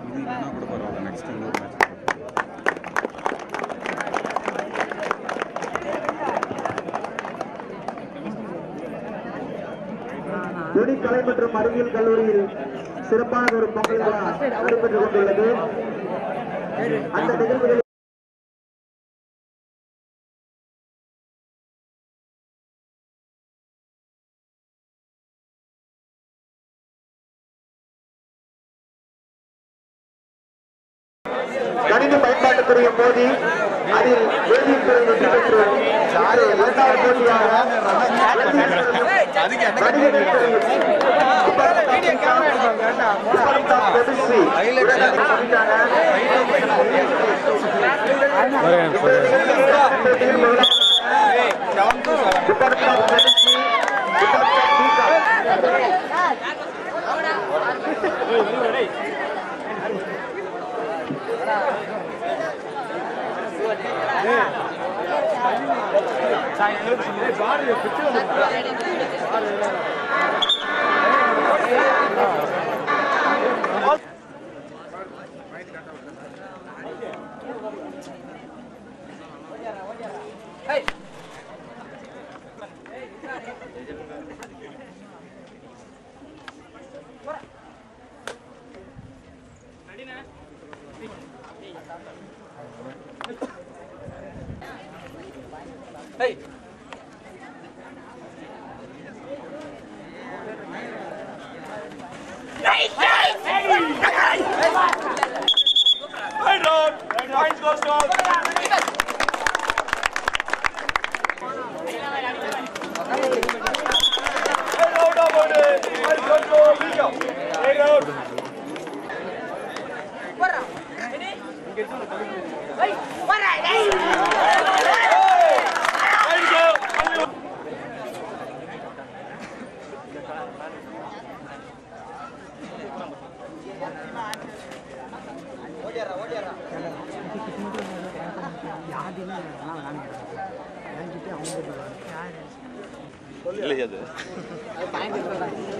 இது இல்லைன்னா கூட பரவாயில்ல நெக்ஸ்ட் இன்னொரு மேட்ச் துணிக்கலை மற்றும் அறிவியல் கல்லூரியில் சிறப்பான ஒரு பொங்கல் விழா நடைபெற்றுக் கொண்டுள்ளது. அந்த நிகழ்வுகளில் மோதி அதில் வேதியியல் துறை வெற்றி பெற்று அது இரண்டாவது போட்டியாக கணினியியல் துறையில் உபரிதா பெருசி உடனடி போட்டியாக இல்லையா அது.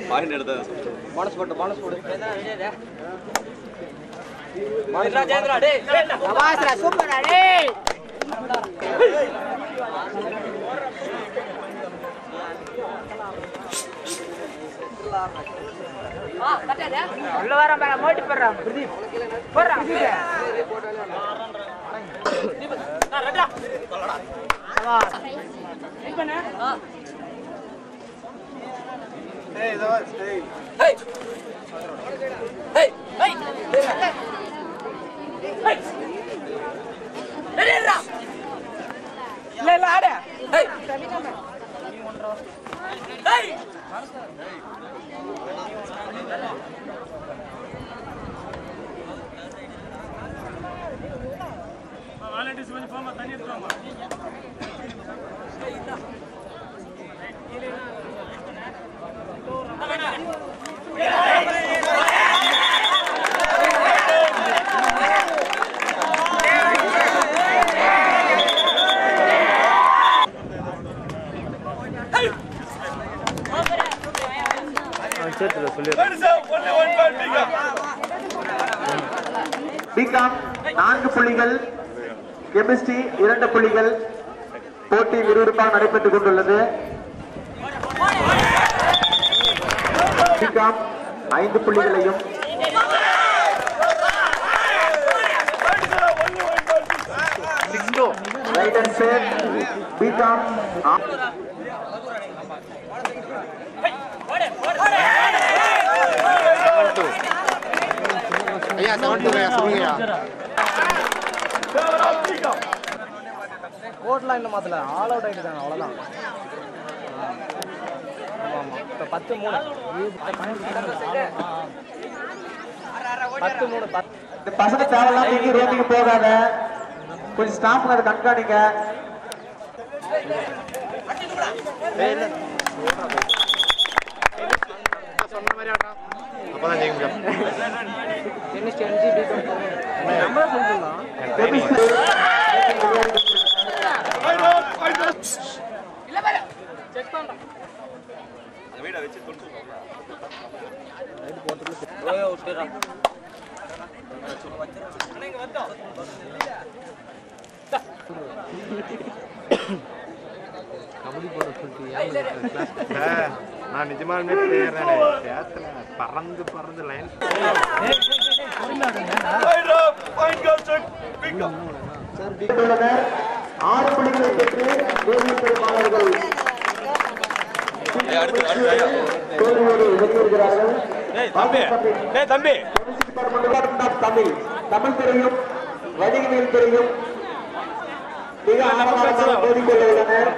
பாயிண்ட் எடுத்தா போனஸ் போட்டு போனஸ் போடு உள்ள வர மோட்டி போடுறான் பிரதீப் போடுறான் இல்ல இல்ல ஆடு பிகாம் புள்ளிகள் கெமிஸ்ட்ரி இரண்டு புள்ளிகள் போட்டி விறுவிறுப்பாக நடைபெற்றுக் கொண்டுள்ளது. பிகாம் ஐந்து புள்ளிகளையும் ரைட் பிகாம் ஐயா செவன் டூ சொல்லுங்கய்யா கோட்லாம் இன்னும் மாத்தல. ஆல் அவுட் ஆமா ஆமா. இப்ப பத்து மூணு. பத்து மூணு பத்து. பசங்க தேவையில்லாம எங்கேயும் ரோட்டிங் போகாத. கொஞ்சம் ஸ்டாஃப் அதை கண்காணிங்க. சொன்ன மாதிரி அப்பதான் ஜெயிக்க முடியும். டென்னிஸ் என்ஜி நான் நிஜமாலுமே பிளேயர் தானே பறந்து பறந்து லைன் ஆறு புள்ளிகளை பெற்று தேசிய பெருமாளர்கள் தமிழ் தமிழ் துறையும் வணிகவியல் துறையும் மிக ஆழமாக மோதிக்கொள்ள உள்ளனர்.